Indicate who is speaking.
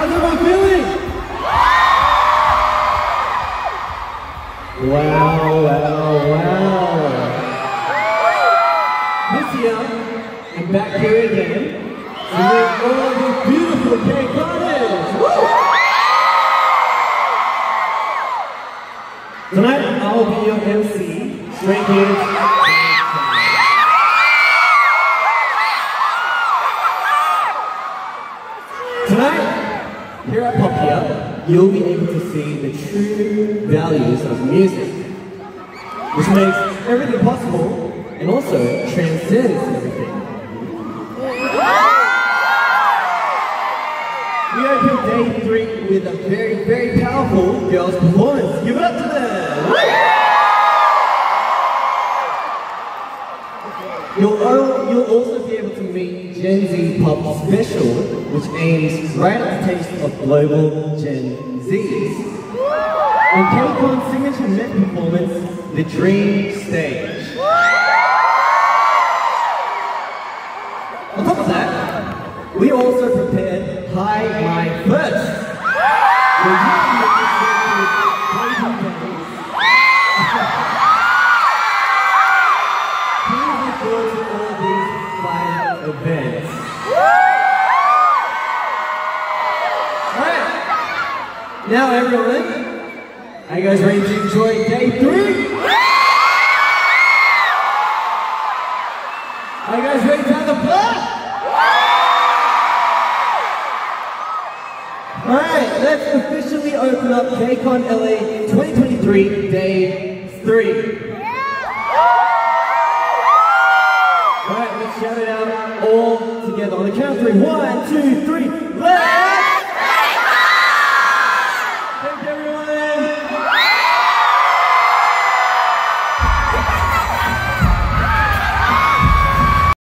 Speaker 1: feeling? Wow, wow, wow. This year, I'm back here again to meet all these beautiful K-Conners. Tonight, I'll be your MC, Stray Kids. Tonight, here at Popia, you'll be able to see the true values of music, which makes everything possible and also transcends everything. We open day three with a very, very powerful girls' performance. Give it up to them! You'll, you'll also be able to meet Gen Z Pop Special, which aims right at the taste of global Gen Zs. And K-Con's signature net performance, The Dream Stage. On top of that, we also prepared High My First. Events. Alright, now everyone, are you guys ready to enjoy day three? Are you guys ready to have the fun? Alright, let's officially open up KCON LA 2023 Day 3. Alright, let's shout it out together on the count of three. One, two, three. Let's